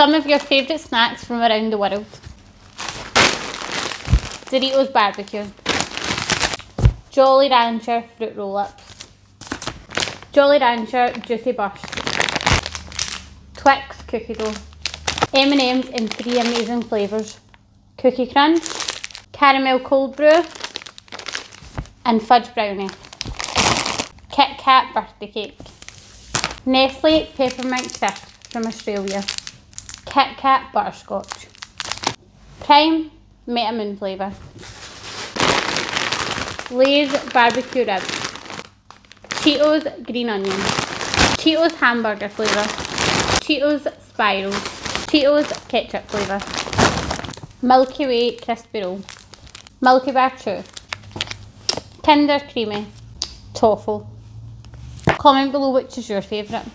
Some of your favourite snacks from around the world. Doritos barbecue. Jolly Rancher fruit roll-ups. Jolly Rancher juicy burst. Twix cookie dough. M&M's in three amazing flavours. Cookie crunch, caramel cold brew, and fudge brownie. Kit Kat birthday cake. Nestle peppermint crisp from Australia. Kit Kat butterscotch. Prime Metamoon flavour. Lay's barbecue ribs. Cheetos green onion. Cheetos hamburger flavour. Cheetos spirals. Cheetos ketchup flavour. Milky Way crispy roll. Milky Bar chew. Kinder creamy. Toffle. Comment below which is your favourite.